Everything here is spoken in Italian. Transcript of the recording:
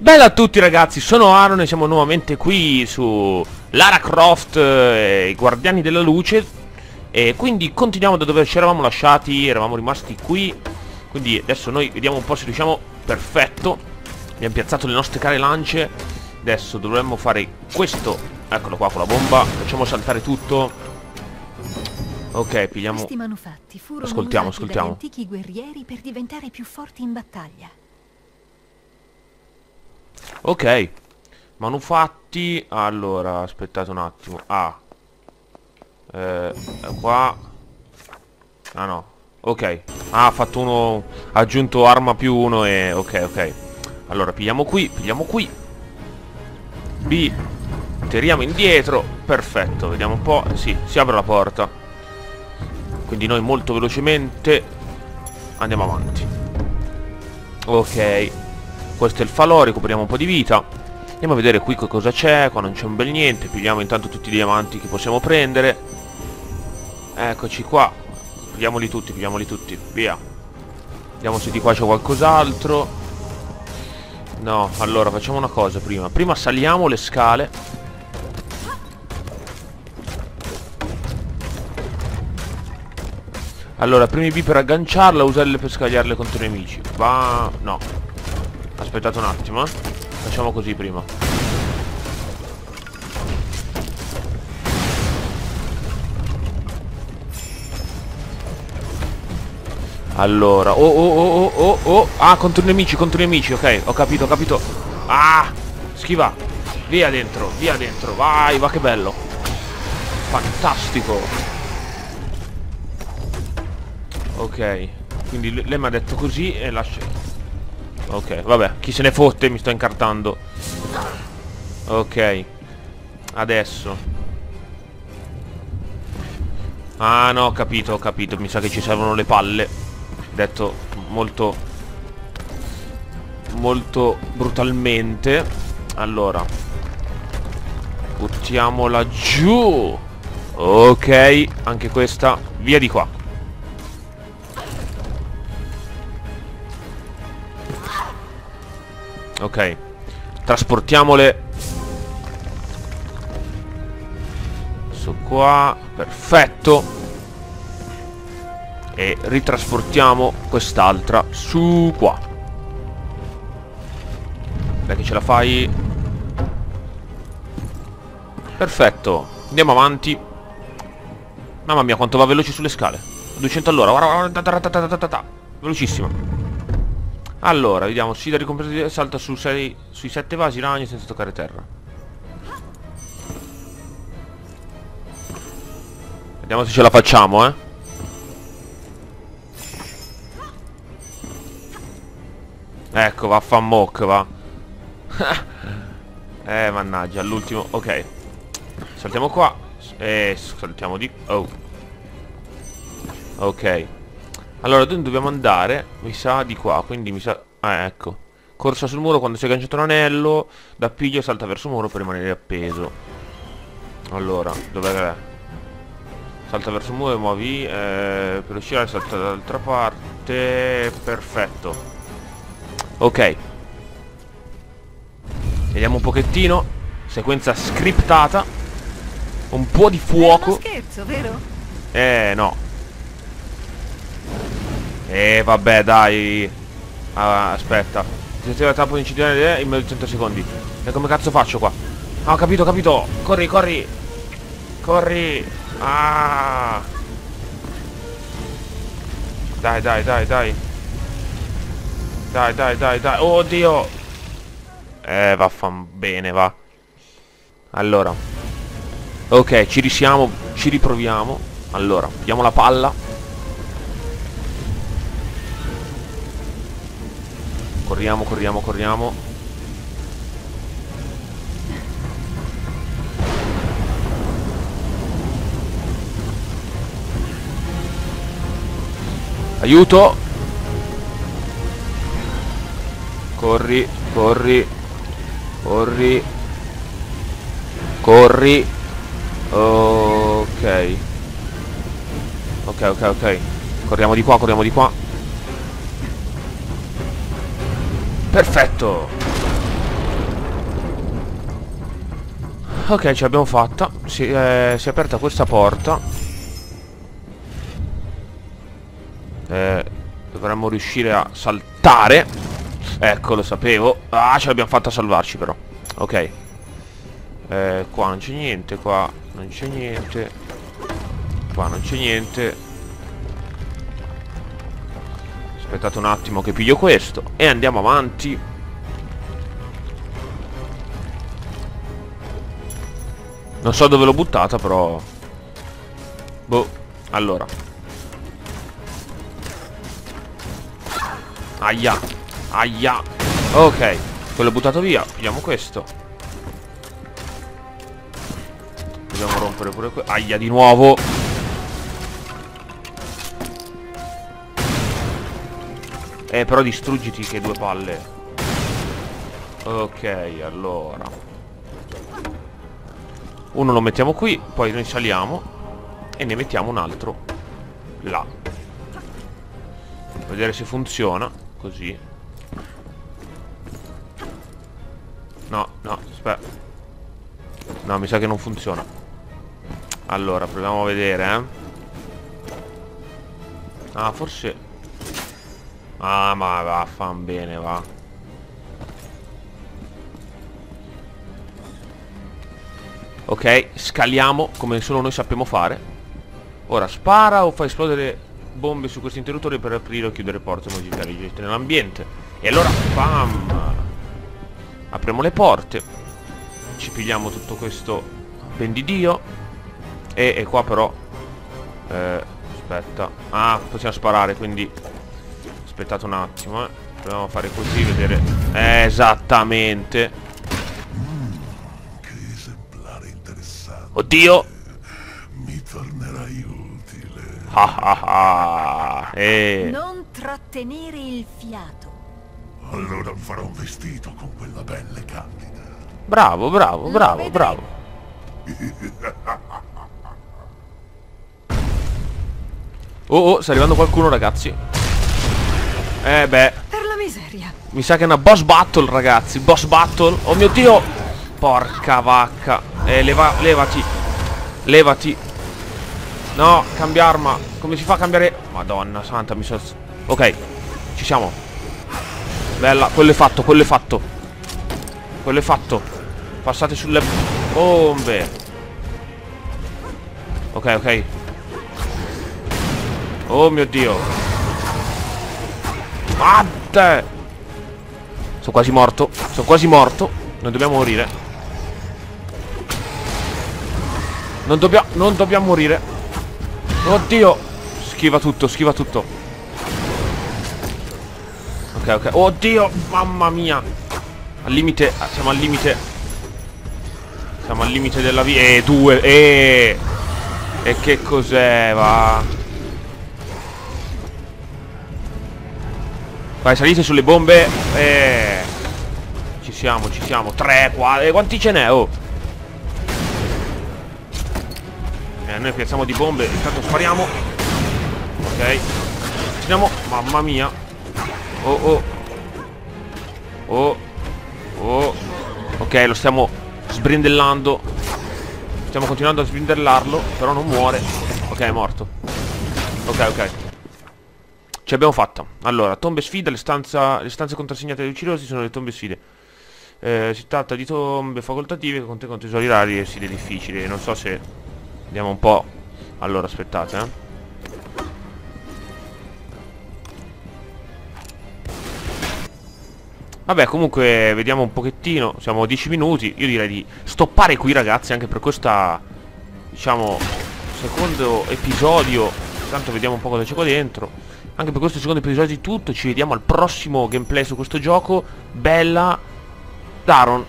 Bella a tutti ragazzi, sono Aaron e siamo nuovamente qui su Lara Croft e i Guardiani della Luce. E quindi continuiamo da dove ci eravamo lasciati, eravamo rimasti qui. Quindi adesso noi vediamo un po' se riusciamo, perfetto. Abbiamo piazzato le nostre care lance. Adesso dovremmo fare questo, eccolo qua con la bomba. Facciamo saltare tutto. Ok, pigliamo... Questi manufatti furono Ascoltiamo, usati ascoltiamo. guerrieri per diventare più forti in battaglia. Ok. Manufatti. Allora aspettate un attimo. Ah. Eh, Qua. Ah no. Ok. Ah ha fatto uno Ha aggiunto arma più uno e Ok ok. Allora pigliamo qui Pigliamo qui. B. Tiriamo indietro. Perfetto Vediamo un po' Sì si apre la porta. Quindi noi molto velocemente Andiamo avanti. Ok questo è il falò, recuperiamo un po' di vita. Andiamo a vedere qui cosa c'è Qua non c'è un bel niente Pigliamo intanto tutti i diamanti che possiamo prendere. Eccoci qua Pigliamoli tutti, pigliamoli tutti Via. Vediamo se di qua c'è qualcos'altro. No, allora facciamo una cosa prima. Prima saliamo le scale. Allora, premi B per agganciarla Usarle per scagliarle contro i nemici. Va... no Aspettate un attimo, eh. Facciamo così prima. Allora, oh oh oh oh oh oh. Ah, contro i nemici, contro i nemici, ok. Ho capito, ho capito. Ah, schiva. Via dentro, via dentro. Vai, va che bello. Fantastico. Ok. Quindi lei mi ha detto così e lascia Ok, vabbè, chi se ne fotte, mi sto incartando. Ok. Adesso. Ah no, ho capito, ho capito. Mi sa che ci servono le palle. Detto molto... Molto brutalmente. Allora. Buttiamola giù. Ok, anche questa. Via di qua. Ok. Trasportiamole Su qua. Perfetto. E ritrasportiamo quest'altra Su qua. Dai che ce la fai. Perfetto. Andiamo avanti. Mamma mia quanto va veloce sulle scale. 200 all'ora. Velocissimo allora, vediamo, sfida ricompensa salta su sei, sui sette vasi ragni senza toccare terra. Vediamo se ce la facciamo, eh. Ecco, va fa mock, va. eh, mannaggia, all'ultimo. Ok. Saltiamo qua. E saltiamo di... Oh. Ok. Allora, dove dobbiamo andare? Mi sa di qua, quindi mi sa... Ah, ecco. Corsa sul muro quando si è agganciato un anello, da piglio salta verso il muro per rimanere appeso. Allora, dov'è che è? Salta verso il muro e muovi, eh, per uscire salta dall'altra parte, perfetto. Ok. Vediamo un pochettino, sequenza scriptata. Un po' di fuoco. scherzo, vero? Eh, no. Eh vabbè dai. Ah, Aspetta. Gestire la tappa incidere in meno di 100 secondi. E come cazzo faccio qua? Ah ho capito ho capito. Corri corri. Corri. Ah. Dai dai dai dai. Dai dai dai dai. Oddio. Eh vaffan bene va. Allora. Ok ci risiamo Ci riproviamo. Allora Prendiamo la palla Corriamo, corriamo, corriamo. Aiuto! Corri, corri. Corri. Corri. Ok. Ok, ok, ok. Corriamo di qua, corriamo di qua. Perfetto! Ok, ce l'abbiamo fatta. Si, eh, si, è aperta questa porta. Eh, dovremmo riuscire a saltare. Ecco, lo sapevo. Ah, ce l'abbiamo fatta a salvarci però. Ok. Eh, qua non c'è niente, qua non c'è niente. Qua non c'è niente. Aspettate un attimo che piglio questo. E andiamo avanti. Non so dove l'ho buttata, però... Boh. Allora. Aia. Aia. Ok. Quello buttato via. Pigliamo questo. Dobbiamo rompere pure questo. Aia, di nuovo. Eh, però distruggiti che due palle. Ok, allora. Uno lo mettiamo qui, poi noi saliamo e ne mettiamo un altro là. Vedere se funziona, così. No, no, aspetta. No, mi sa che non funziona. Allora, proviamo a vedere, eh. Ah, forse... Ah, ma va, fan bene, va. Ok, scaliamo come solo noi sappiamo fare. Ora, spara o fa esplodere bombe su questo interruttore per aprire o chiudere porte e modificare i gesti nell'ambiente. E allora, bam! Apriamo le porte. Ci pigliamo tutto questo ben di Dio. E, e qua però... Eh, aspetta. Ah, possiamo sparare, quindi... Aspettate un attimo, eh. Proviamo a fare così, vedere... Eh, esattamente. Oddio! Mi tornerai utile. Ah ah ah! Eh. Non trattenere il fiato. Allora farò un vestito con quella pelle candida. Bravo, bravo, bravo, bravo. Oh, oh, sta arrivando qualcuno, ragazzi. Eh beh. Per la miseria. Mi sa che è una boss battle, ragazzi. Boss battle. Oh mio Dio! Porca vacca. Eh, leva, levati. Levati. No, cambia arma. Come si fa a cambiare... Madonna santa, mi sono... Ok, ci siamo. Bella, quello è fatto, quello è fatto. Quello è fatto. Passate sulle bombe. Ok, ok. Oh mio Dio. Matte! Sono quasi morto. Sono quasi morto. Non dobbiamo morire. Non dobbiamo, non dobbiamo morire. Oddio. Schiva tutto, schiva tutto. Ok, ok. Oddio, mamma mia. Al limite, siamo al limite. Siamo al limite della via. Eh, due, e E che cos'è, va? Vai, salite sulle bombe. Eh. Ci siamo, ci siamo. Tre, qua. E quanti ce n'è, oh? Eh, noi piazziamo di bombe, intanto spariamo. Ok. Tiriamo. Mamma mia. Oh oh. Oh. Oh. Ok, lo stiamo sbrindellando. Stiamo continuando a sbrindellarlo, però non muore. Ok, è morto. Ok, ok. Ce l'abbiamo fatta. Allora, tombe sfida, le, stanza, le stanze contrassegnate dai uccidosi sono le tombe sfide. Eh, si tratta di tombe facoltative che contengono tesori rari e sfide difficili. Non so se Vediamo un po'. Allora, aspettate, eh. Vabbè, comunque, vediamo un pochettino. Siamo a 10 minuti. Io direi di stoppare qui, ragazzi, anche per questa, diciamo, secondo episodio. Tanto vediamo un po' cosa c'è qua dentro. Anche per questo secondo episodio di tutto. Ci vediamo al prossimo gameplay su questo gioco. Bella. Daron.